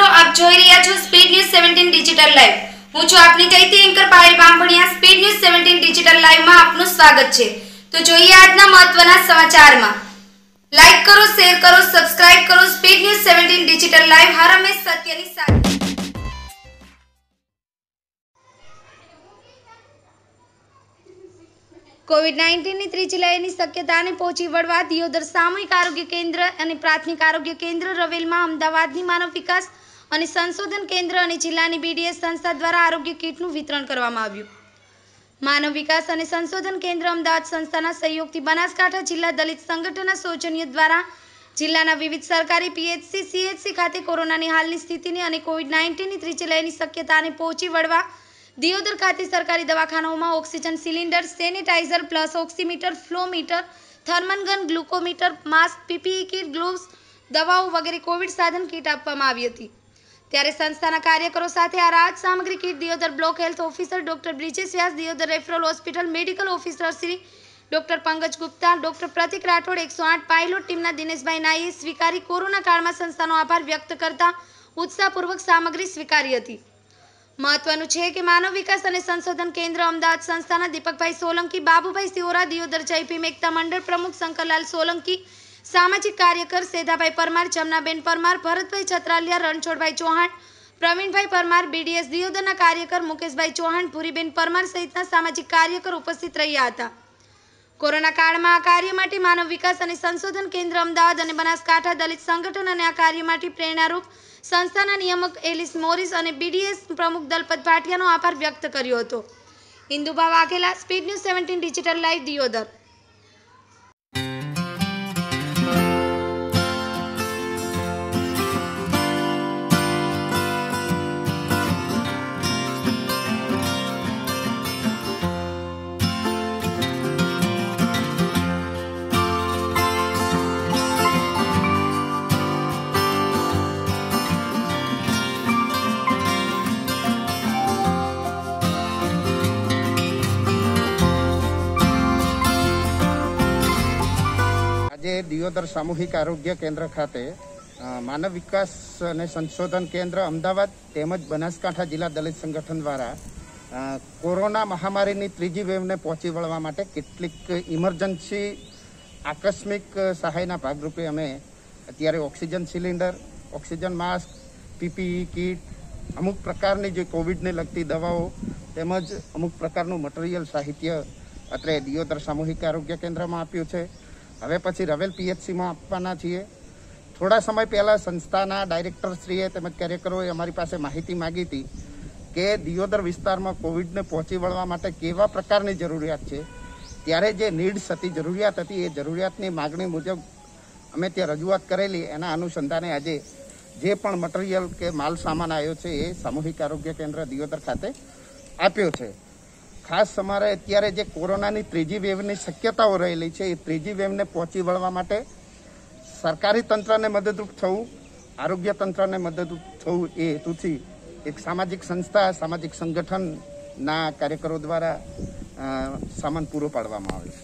મિત્રો, આપ જોઈ રહ્યા છો speed news seventeen digital live હું છું આપની ચૈતી anchor Payal Bamaniya speed news seventeen digital લાઈવમાં આપનું સ્વાગત છે. તો જોઈએ આજના મહત્વના સમાચારમાં. લાઈક કરો શેર કરો સબસ્ક્રાઇબ કરો speed news seventeen digital live હરમે સત્યની સાથે. કોવિડ નાઇન્ટીનની ત્રીજી લહેરની શક્યતાને પહોંચી વળવા દિયોદર સામૂહિક આરોગ્ય કેન્દ્ર અને પ્રાથમિક આરોગ્ય કેન્દ્ર રવેલમાં અમદાવાદની માનવ વિકાસ અને સંશોધન કેન્દ્ર અને જિલ્લાની બીડીએસ સંસ્થા દ્વારા આરોગ્ય કીટનું વિતરણ કરવામાં આવ્યું. માનવ વિકાસ અને સંશોધન કેન્દ્ર અમદાવાદ સંસ્થાના સહયોગથી બનાસકાંઠા જિલ્લા દલિત સંગઠનના સૌજન્ય દ્વારા જિલ્લાના વિવિધ સરકારી પીએચસી સીએચસી ખાતે કોરોનાની હાલની સ્થિતિની અને કોવિડ નાઇન્ટીનની ત્રીજી લહેરની શક્યતાને પહોંચી વળવા દિયોદર ખાતે સરકારી દવાખાનાઓમાં oxygen cylinder sanitiser plus oximeter, flowmeter thermogun glucometer, mask, PPE kit, gloves, દવાઓ વગેરે કોવિડ સાધન કીટ આપવામાં આવી હતી. ત્યારે સંસ્થાના કાર્યકરો સાથે આ રાહત સામગ્રી kit Diyodar block health officer doctor Brijesh Vyas, Diyodar referral hospital medical officer Shri doctor Pankaj Gupta, doctor Pratik Rathod એકસો આઠ પાયલોટ ટીમના દિનેશભાઈ નાઈએ સ્વીકારી કોરોના કાળમાં સંસ્થાનો આભાર વ્યક્ત કરતા ઉત્સાહપૂર્વક સામગ્રી સ્વીકારી હતી. મહત્વનું છે કે માનવ વિકાસ અને સંશોધન કેન્દ્ર અમદાવાદ સંસ્થાના દીપકભાઈ સોલંકી, બાબુભાઈ સિયોરા દિયોદર જયપી એકતા મંડળ પ્રમુખ શંકરલાલ સોલંકી સામાજિક કાર્યકર સેધાભાઈ પરમાર, જમનાબેન પરમાર, ભરતભાઈ છત્રાલિયા, રણછોડભાઈ ચૌહાણ, પ્રવીણભાઈ પરમાર બીડીએસ દિયોદરના કાર્યકર મુકેશભાઈ ચૌહાણ, ભૂરીબેન પરમાર સહિતના સામાજિક કાર્યકર ઉપસ્થિત રહ્યા હતા. કોરોના કાળમાં આ કાર્ય માટે માનવ વિકાસ અને સંશોધન કેન્દ્ર અમદાવાદ અને બનાસકાંઠા દલિત સંગઠન અને આ કાર્ય માટે પ્રેરણારૂપ સંસ્થાના નિયામક એલિસ મોરિસ અને બીડીએસ પ્રમુખ દલપત ભાટિયાનો આભાર વ્યક્ત કર્યો હતો. Indubha Vaghela, speed news seventeen digital live Diyodar. આજે દિયોદર સામૂહિક આરોગ્ય કેન્દ્ર ખાતે માનવ વિકાસ અને સંશોધન કેન્દ્ર અમદાવાદ તેમજ બનાસકાંઠા જિલ્લા દલિત સંગઠન દ્વારા કોરોના મહામારીની ત્રીજી વેવને પહોંચી વળવા માટે કેટલીક ઇમરજન્સી આકસ્મિક સહાયના ભાગરૂપે અમે અત્યારે oxygen cylinder, oxygen mask, PPE kit, અમુક પ્રકારની જે કોવિડને લગતી દવાઓ તેમજ અમુક પ્રકારનું મટીરિયલ સાહિત્ય અત્રે દિયોદર સામૂહિક આરોગ્ય કેન્દ્રમાં આપ્યું છે. હવે પછી રવેલ પીએચસીમાં આપવાના છીએ. થોડા સમય પહેલાં સંસ્થાના ડાયરેક્ટરશ્રીએ તેમજ કાર્યકરોએ અમારી પાસે માહિતી માગી હતી કે દિયોદર વિસ્તારમાં કોવિડને પહોંચી વળવા માટે કેવા પ્રકારની જરૂરિયાત છે? ત્યારે જે નીડ્સ હતી, જરૂરિયાત હતી, એ જરૂરિયાતની માગણી મુજબ અમે ત્યાં રજૂઆત કરેલી. એના અનુસંધાને આજે જે પણ મટીરિયલ કે માલ સામાન આવ્યો છે, એ સામૂહિક આરોગ્ય કેન્દ્ર દિયોદર ખાતે આપ્યો છે. ખાસ અમારે અત્યારે જે કોરોનાની ત્રીજી વેવની શક્યતાઓ રહેલી છે, એ ત્રીજી વેવને પહોંચી વળવા માટે સરકારી તંત્રને મદદરૂપ થવું, આરોગ્ય તંત્રને મદદરૂપ થવું એ હેતુથી એક સામાજિક સંસ્થા, સામાજિક સંગઠનના કાર્યકરો દ્વારા સામાન પૂરો પાડવામાં આવે છે.